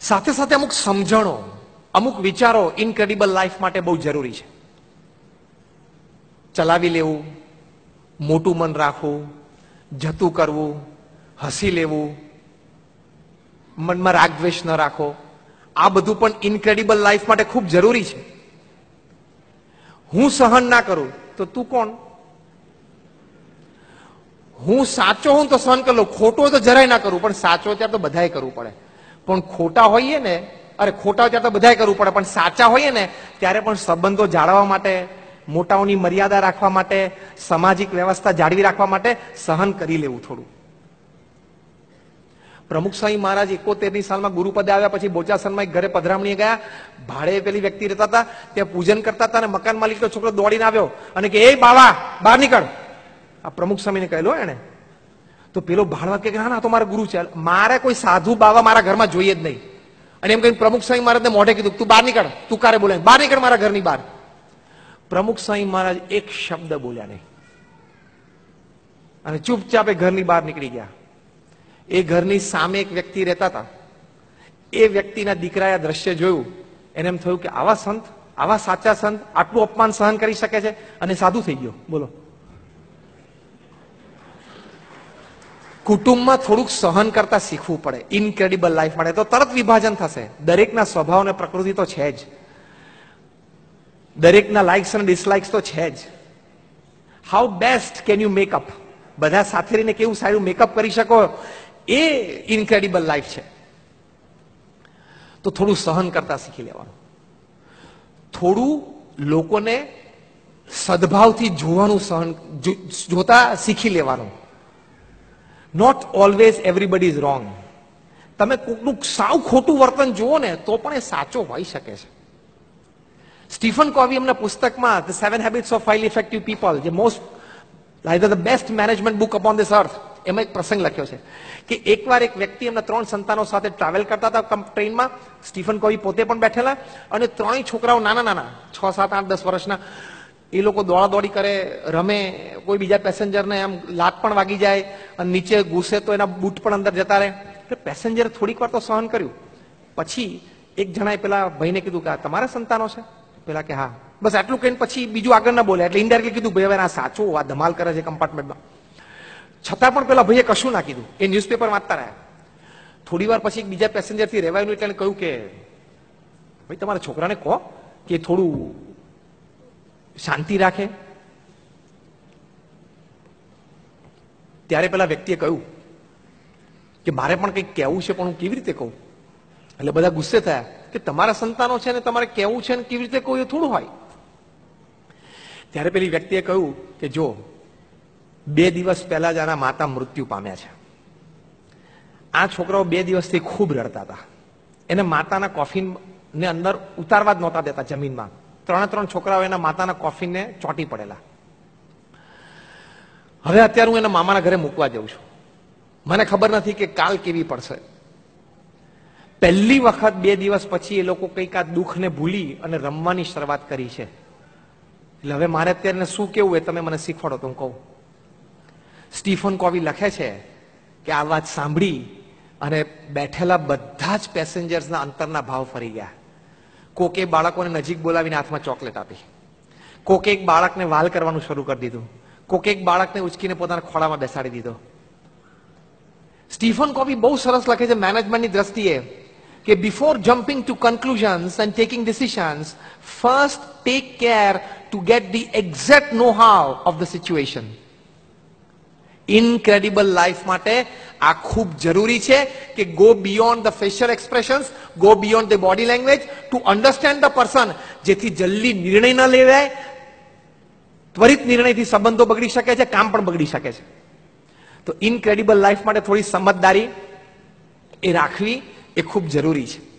સાથે સાથે અમુક સમજણો, અમુક વિચારો ઇનક્રેડિબલ લાઈફ માટે બહુ જરૂરી છે. ચલાવી લેવું, મોટું મન રાખવું, જતું કરવું, હસી લેવું, મનમાં રાગ દ્વેષ ન રાખો, આ બધું પણ ઇનક્રેડિબલ લાઈફ માટે ખૂબ જરૂરી છે. હું સહન ના કરું તો તું કોણ? હું સાચો હું તો સહન કરી લઉં ખોટો તો જરાય ના કરું, પણ સાચો ત્યારે તો બધાએ કરવું પડે. પણ ખોટા હોઈએ ને, અરે ખોટા ત્યારે તો બધાએ કરવું પડે, પણ સાચા હોઈએ ને, ત્યારે પણ સંબંધો જાળવવા માટે, મોટાઓની મર્યાદા રાખવા માટે, સામાજિક વ્યવસ્થા જાળવી રાખવા માટે સહન કરી લેવું થોડું. પ્રમુખ સ્વામી મહારાજ એકોતેરની સાલમાં ગુરુપદે આવ્યા પછી બોચાસનમાં ઘરે પધરામણીએ ગયા. ભાડે પેલી વ્યક્તિ રહેતા હતા, ત્યાં પૂજન કરતા હતા અને મકાન માલિકનો છોકરો દોડીને આવ્યો અને કે, એ બાવા, બહાર નીકળ. આ પ્રમુખ સ્વામીને કહેલો એને તો પેલો ભાડવા કે, ના ના, તો મારા ગુરુ છે. મારે કોઈ સાધુ બાવા મારા ઘરમાં જોઈએ જ નહીં. અને એમ કહીને પ્રમુખ સ્વામી મહારાજને મોઢે કીધું, તું બહાર નીકળ, તું કારે બોલે. બહાર નીકળ મારા ઘરની બહાર. પ્રમુખ સ્વામી મહારાજ એક શબ્દ બોલ્યા નહીં. અને ચૂપચાપ એ ઘરની બહાર નીકળી ગયા. એ ઘરની સામે એક વ્યક્તિ રહેતા હતા. એ વ્યક્તિના દીકરાએ દ્રશ્ય જોયું. એને એમ થયું કે, આવા સંત, આવા સાચા સંત આટલું અપમાન સહન કરી શકે છે? અને સાધુ થઈ ગયો. બોલો. કુટુંબમાં થોડુંક સહન કરતા શીખવું પડે. ઇનક્રેડિબલ લાઈફ માટે તો તરત વિભાજન થશે. દરેકના સ્વભાવ અને પ્રકૃતિ તો છે જ. દરેકના લાઇક્સ અને ડિસલાઇક્સ તો છે જ. How best can you make up બધા સાથે રહીને કેવું સારું મેકઅપ કરી શકો? એ ઇનક્રેડિબલ લાઈફ છે. તો થોડું સહન કરતા શીખી લેવાનું. થોડું લોકોને સદભાવથી જોવાનું સહન જોતા શીખી લેવાનું. Not always everybody is wrong તમે કોકનું સાવ ખોટું વર્તન જુઓ ને, તો પણ એ સાચો હોઈ શકે છે. સ્ટીફન કોવી એમના પુસ્તકમાં the seven habits of highly effective people જે most likely the best management book upon this earth એમાં એક પ્રસંગ લખ્યો છે કે એકવાર એક વ્યક્તિ એમના ત્રણ સંતાનો સાથે ટ્રાવેલ કરતા હતા ટ્રેનમાં સ્ટીફન કોવી પોતે પણ બેઠેલા અને ત્રણેય છોકરાઓ નાના નાના છ, સાત, આઠ, દસ વર્ષના એ લોકો દોડા દોડી કરે, રમે, કોઈ બીજા પેસેન્જરને આમ લાત પણ વાગી જાય અને નીચે ઘૂસે તો એના બૂટ પણ અંદર જતા રહે. એટલે પેસેન્જરે થોડીક વાર તો સહન કર્યું. પછી એક જણાએ પેલા ભાઈને કીધું કે આ તમારા સંતાનો છે? પેલા કે હા. બસ આટલું કહીને પછી બીજું આગળ ના બોલે. એટલે ઇન્ડાયરેક્ટલી કીધું, ભાઈ, હવે આ સાચું, આ ધમાલ કરે છે કમ્પાર્ટમેન્ટમાં. છતાં પણ પેલા ભાઈએ કશું ના કીધું. એ ન્યૂઝપેપર વાંચતા રહ્યા. થોડી વાર પછી બીજા પેસેન્જરથી રહેવાયું એટલે કહ્યું કે, ભાઈ, તમારા છોકરાને કહો કે થોડું શાંતિ રાખે? ત્યારે પેલા વ્યક્તિએ કહ્યું કે મારે પણ કંઈક કહેવું છે, પણ હું કેવી રીતે કહું? એટલે બધા ગુસ્સે થયા કે તમારા સંતાનો છે ને તમારે કહેવું છે ને કેવી રીતે કહું એ થોડું હોય. ત્યારે પેલી વ્યક્તિએ કહ્યું કે જો, બે દિવસ પહેલા જ આના માતા મૃત્યુ પામ્યા છે. આ છોકરાઓ બે દિવસથી ખૂબ રડતા હતા. એને માતાના કોફિન ને અંદર ઉતારવા જ નહોતા દેતા જમીનમાં. ત્રણે ત્રણ છોકરાઓ એના માતાના કોફીને ચોંટી પડેલા. હવે અત્યારે હું એના મામાના ઘરે મૂકવા જઉં છું. મને ખબર નથી કે કાલ કેવી પડશે. પહેલી વખત બે દિવસ પછી એ લોકો કંઈક આ દુઃખને ભૂલી અને રમવાની શરૂઆત કરી છે. એટલે હવે મારે અત્યારે શું કેવું એ તમે મને શીખવાડો તો હું કહું. સ્ટીફન કોવી લખે છે કે આ વાત સાંભળી અને બેઠેલા બધા જ પેસેન્જર્સના અંતરના ભાવ ફરી ગયા. કોકે બાળકોને નજીક બોલાવીને હાથમાં ચોકલેટ આપી. કોકે એક બાળકને વાલ કરવાનું શરૂ કરી દીધું. કોકે એક બાળકને ઉચકીને પોતાના ખોળામાં બેસાડી દીધો. સ્ટીફન કોવી બહુ સરસ લખે છે મેનેજમેન્ટની દ્રષ્ટિએ કે before jumping to conclusions and taking decisions first take care to get the exact know how of the situation incredible life માટે આ ખૂબ જરૂરી છે કે go beyond the facial expressions go beyond the body language to understand the person જેથી જલ્દી નિર્ણય ન લેવાય, ત્વરિત નિર્ણયથી સંબંધો બગડી શકે છે, કામ પણ બગડી શકે છે. તો ઇનક્રેડિબલ લાઈફ માટે થોડી સમજદારી એ રાખવી એ ખૂબ જરૂરી છે.